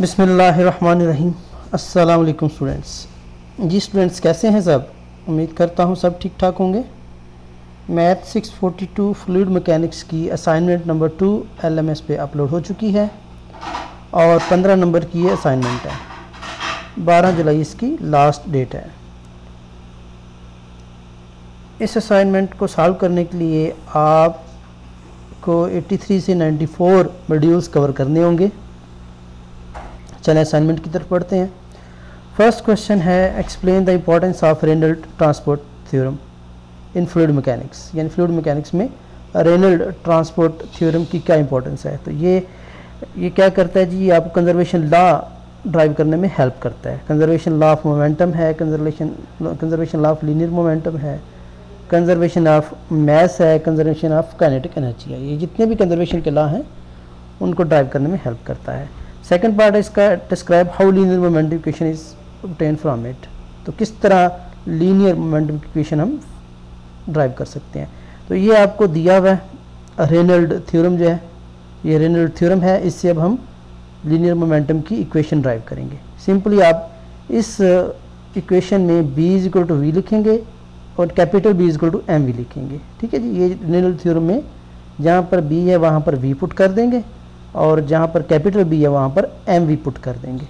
बिसमीम अस्सलाम स्टूडेंट्स। जी स्टूडेंट्स, कैसे हैं सब? उम्मीद करता हूँ सब ठीक ठाक होंगे। मैथ 642 फ्लूड मैकेनिक्स की असाइनमेंट नंबर टू एलएमएस पे अपलोड हो चुकी है और 15 नंबर की ये असाइनमेंट है। 12 जुलाई इसकी लास्ट डेट है। इस असाइनमेंट को सॉल्व करने के लिए आपको 83 से 94 मॉड्यूल्स कवर करने होंगे। चलें असाइनमेंट की तरफ़ पढ़ते हैं। फ़र्स्ट क्वेश्चन है explain the importance of Reynold transport theorem in fluid mechanics यानी फ्लूड मैकेनिक्स में रेनल्ड ट्रांसपोर्ट थ्योरम की क्या इंपॉर्टेंस है? तो ये ये क्या करता है जी? ये आपको कंजर्वेशन लॉ ड्राइव करने में हेल्प करता है। कंजर्वेशन लॉ ऑफ़ मोमेंटम है conservation conservation law of linear momentum है कंजर्वेशन ऑफ़ मैस है कंजर्वेशन ऑफ़ काइनेटिक एनर्जी है। ये जितने भी कंजर्वेशन के लॉ हैं, उनको ड्राइव करने में हेल्प करता है। सेकेंड पार्ट इसका describe how linear momentum equation is obtained from it तो किस तरह लीनियर मोमेंटम इक्वेशन हम ड्राइव कर सकते हैं? तो ये आपको दिया हुआ है रेनल्ड थ्योरम जो है। ये रेनल्ड थ्योरम है, इससे अब हम लीनियर मोमेंटम की इक्वेशन ड्राइव करेंगे। सिंपली आप इस इक्वेशन में b is equal to V लिखेंगे और capital b is equal to M V लिखेंगे। ठीक है जी? ये रेनल्ड थ्योरम में जहाँ पर b है, वहाँ पर v पुट कर देंगे। और जहाँ पर कैपिटल बी है, वहाँ पर एम वी पुट कर देंगे।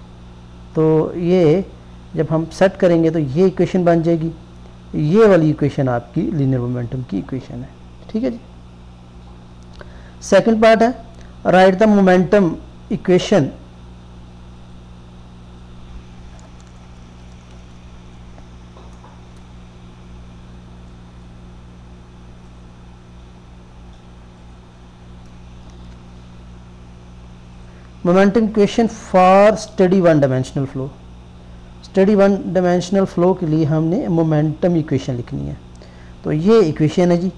तो ये जब हम सेट करेंगे तो ये इक्वेशन बन जाएगी। ये वाली इक्वेशन आपकी लीनियर मोमेंटम की इक्वेशन है। ठीक है जी? सेकंड पार्ट है write the momentum equation momentum equation for steady one dimensional flow steady one dimensional flow के लिए हमने मोमेंटम इक्वेशन लिखनी है। तो ये इक्वेशन है जी।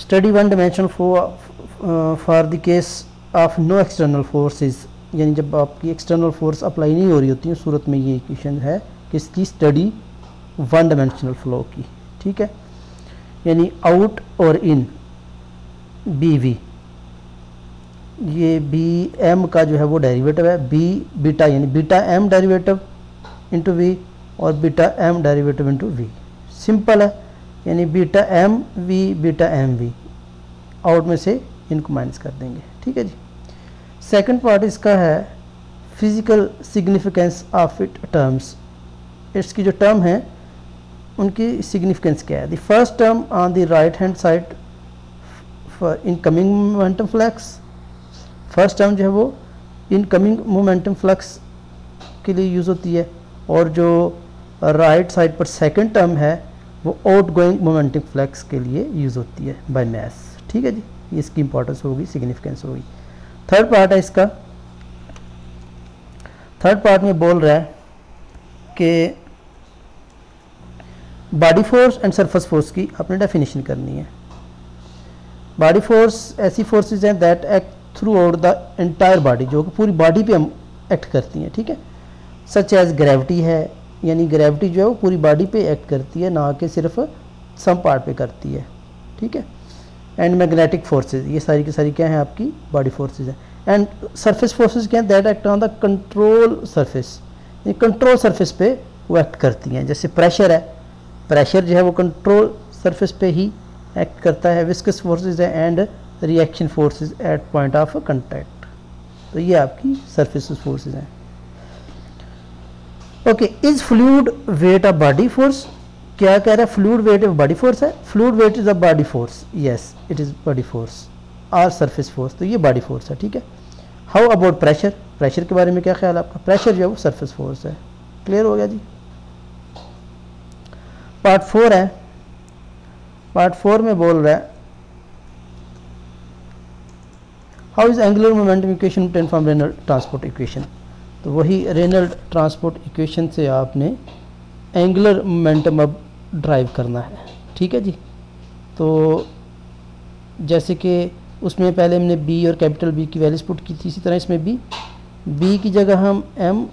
Steady one dimensional flow for the case of no external forces यानी जब आपकी एक्सटर्नल फोर्स अप्लाई नहीं हो रही होती है, सूरत में ये इक्वेशन है किसकी स्टडी वन डायमेंशनल फ्लो की। ठीक है? यानी आउट और इन बी वी ये बी एम का जो है वो डेरिवेटिव है बी बीटा यानी beta M derivative into V और beta M derivative into V simple है, यानी beta M V beta M V out में से इनको माइनस कर देंगे, ठीक है जी? सेकंड पार्ट इसका है physical significance of it terms इसकी जो टर्म है, उनकी सिग्निफिकेंस क्या है? The first term on the right hand side for incoming momentum flux first term जो है वो इनकमिंग मोमेंटम फ्लक्स के लिए यूज़ होती है और जो राइट right साइड पर सेकंड टर्म है, वो आउट गोइंग मोमेंटम फ्लक्स के लिए यूज़ होती है बाय मैस ठीक है जी? इसकी इंपॉर्टेंस होगी सिग्निफिकेंस होगी. थर्ड पार्ट है इसका. थर्ड पार्ट में बोल रहा है कि body force and surface force की आपने डेफिनेशन करनी है. बॉडी फोर्स ऐसी फोर्सेस हैं that act throughout the entire body जो कि पूरी बॉडी पे हम एक्ट करती हैं, ठीक है? सच एज ग्रेविटी है, यानी ग्रेविटी जो है वो पूरी बॉडी पे एक्ट करती है, ना कि सिर्फ़ सम पार्ट पे करती है, ठीक है? एंड मैग्नेटिक फोर्सेज ये सारी की सारी क्या हैं आपकी? बॉडी फोर्सेज हैं। एंड सरफेस फोर्सेज क्या हैं? That act on the control surface control surface पे वो एक्ट करती हैं। जैसे प्रेशर है प्रेशर जो है वो कंट्रोल सरफेस पे ही एक्ट करता है विस्कस फोर्सेज है and reaction forces at point of contact तो ये आपकी सरफेस फोर्सेस हैं। Okay is fluid weight of body force क्या कह रहा है fluid weight of body force है? Fluid weight is a body force yes it is body force or surface force तो ये बॉडी फोर्स है, ठीक है? हाउ अबाउट प्रेशर प्रेशर के बारे में क्या ख्याल आपका? प्रेशर जो है वो सरफेस फोर्स है। क्लियर हो गया जी? पार्ट फोर है। पार्ट फोर में बोल रहा है how is angular momentum equation taken from Reynold transport equation तो वही रेनल्ड ट्रांसपोर्ट इक्वेशन से आपने एंगुलर मोमेंटम अब ड्राइव करना है। ठीक है जी? तो जैसे कि उसमें पहले हमने बी और कैपिटल बी की वैल्यूज़ पुट की थी, इसी तरह इसमें बी बी की जगह हम एम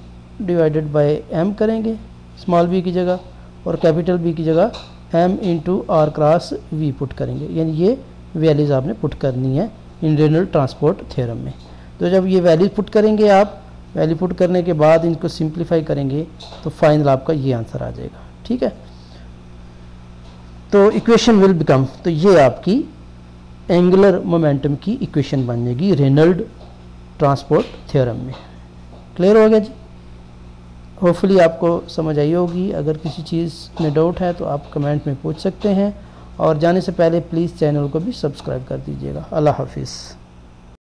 डिवाइडेड बाय एम करेंगे स्मॉल बी की जगह, और कैपिटल बी की जगह M into R cross V put करेंगे। यानी ये वैल्यूज़ आपने पुट करनी है। इन ट्रांसपोर्ट थ्योरम में। तो जब ये वैल्यूज़ पुट करेंगे आप वैल्यू पुट करने के बाद इनको सिंप्लीफाई करेंगे तो फाइनल आपका ये आंसर आ जाएगा। ठीक है? तो इक्वेशन विल बिकम तो ये आपकी एंगुलर मोमेंटम की इक्वेशन बन जाएगी रेनल्ड ट्रांसपोर्ट थ्योरम में। क्लियर हो गया जी? होपफुली आपको समझ आई होगी। अगर किसी चीज़ में डाउट है तो आप कमेंट में पूछ सकते हैं। और जाने से पहले प्लीज़ चैनल को भी सब्सक्राइब कर दीजिएगा। अल्लाह हाफिज़।